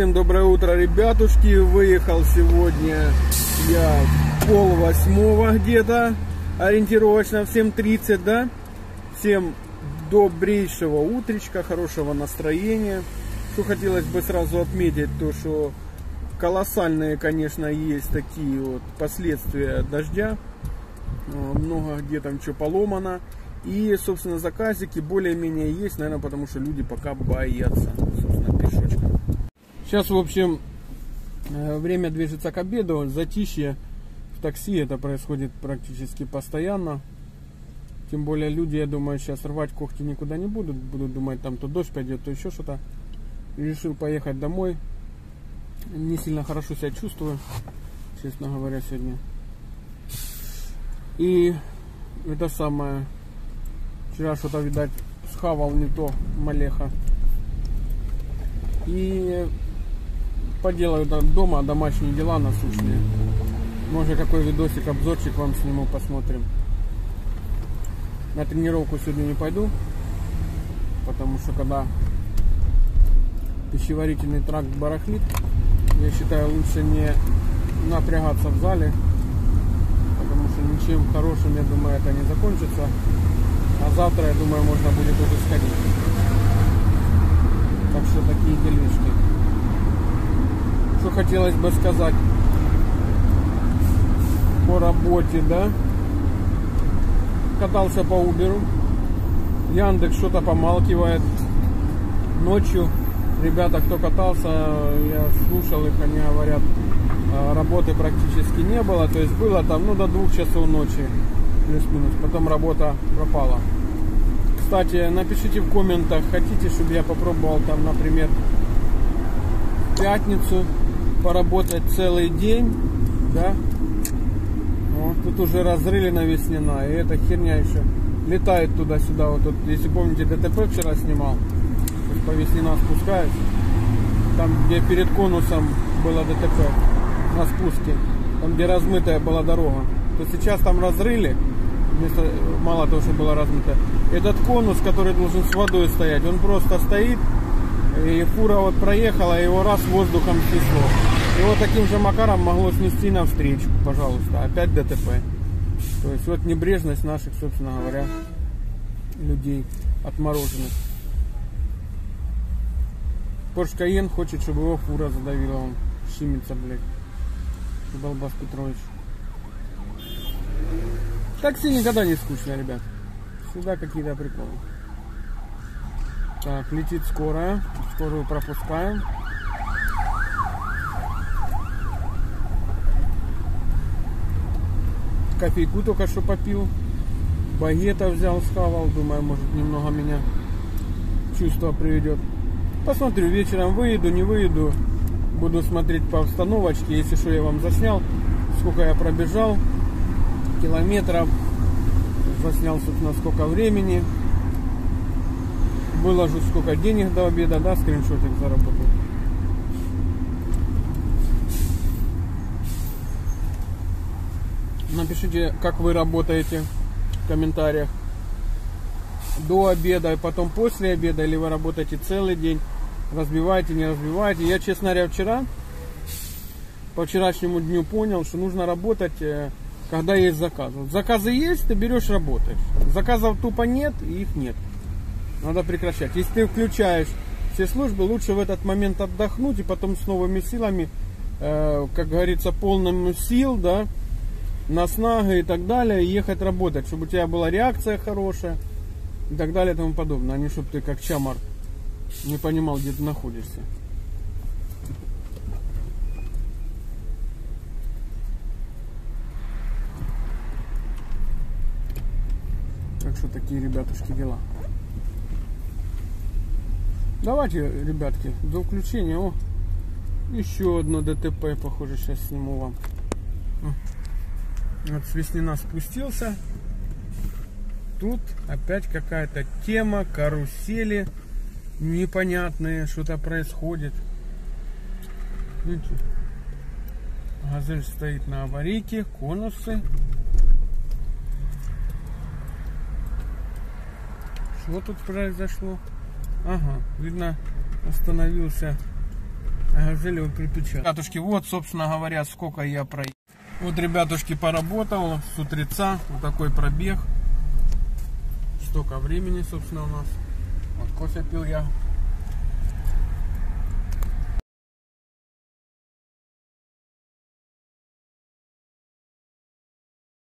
Всем доброе утро, ребятушки. Выехал сегодня я пол восьмого где-то, ориентировочно в 7.30, да? Всем добрейшего утречка, хорошего настроения. Что хотелось бы сразу отметить, то что колоссальные, конечно, есть такие вот последствия дождя. Э, много где там что поломано. И, собственно, заказики более-менее есть, наверное, потому что люди пока боятся, собственно, пешочком. Сейчас, в общем, э, время движется к обеду, затишье в такси, это происходит практически постоянно. Тем более люди, я думаю, сейчас рвать когти никуда не будут, будут думать, там то дождь пойдет, то еще что-то. Решил поехать домой. Не сильно хорошо себя чувствую, честно говоря, сегодня. И это самое, Вчера что-то, видать, схавал не то малеха. И поделаю дома домашние дела насущные. Может какой видосик, обзорчик вам сниму, посмотрим. На тренировку сегодня не пойду, потому что когда пищеварительный тракт барахлит, я считаю лучше не напрягаться в зале, потому что ничем хорошим, я думаю, это не закончится. А завтра, я думаю, можно будет уже сходить. Так что такие делишки. Хотелось бы сказать по работе, да? Катался по Уберу. Яндекс что-то помалкивает. Ночью ребята, кто катался, я слушал их, они говорят, а, работы практически не было. То есть было там, ну, до двух часов ночи плюс-минус. Потом работа пропала. Кстати, напишите в комментах, хотите, чтобы я попробовал там, например, пятницу поработать целый день, да? Вот, тут уже разрыли навеснена, и эта херня еще летает туда-сюда. Вот тут, если помните, ДТП вчера снимал, по веснена спускаюсь, там, где перед конусом было ДТП на спуске, там, где размытая была дорога, то сейчас там разрыли, вместо, мало того, что было размыто. Этот конус, который должен с водой стоять, он просто стоит, и фура вот проехала, его раз воздухом снесло. И вот таким же макаром могло снести навстречу, пожалуйста, опять ДТП. То есть вот небрежность наших, собственно говоря, людей отмороженных. Порш Каен хочет, чтобы его фура задавила, он щимится, блядь. Долбас Петрович. Такси никогда не скучно, ребят. Всегда какие-то приколы. Так, летит скорая. Скорую пропускаем. Кофейку только что попил. Багета взял, схавал. Думаю, может немного меня чувство приведет. Посмотрю, вечером выеду, не выеду. Буду смотреть по обстановочке. Если что, я вам заснял, сколько я пробежал километров. Заснял, собственно, сколько времени. Выложу, сколько денег до обеда, да, скриншотик заработал. Напишите, как вы работаете в комментариях. До обеда и потом после обеда, или вы работаете целый день, разбиваете, не разбиваете. Я, честно говоря, вчера, по вчерашнему дню понял, что нужно работать э, когда есть заказ. Вот заказы есть, ты берешь, работаешь. Заказов тупо нет, и их нет. Надо прекращать. Если ты включаешь все службы, лучше в этот момент отдохнуть и потом с новыми силами, э, как говорится, полным сил, да, наснага и так далее, ехать работать, чтобы у тебя была реакция хорошая и так далее и тому подобное, а не чтобы ты как чамар не понимал, где ты находишься. Так что такие, ребятушки, дела. Давайте, ребятки, до включения. О, еще одно ДТП, похоже, сейчас сниму вам. Вот с Веснина спустился. Тут опять какая-то тема, карусели непонятные, что-то происходит. Видите? Газель стоит на аварийке, конусы. Что тут произошло? Ага, видно, остановился Газель его припечатал. Ребятушки, вот, собственно говоря, сколько я проехал. Вот, ребятушки, поработал с утреца. Вот такой пробег. Столько времени, собственно, у нас. Вот кофе пил я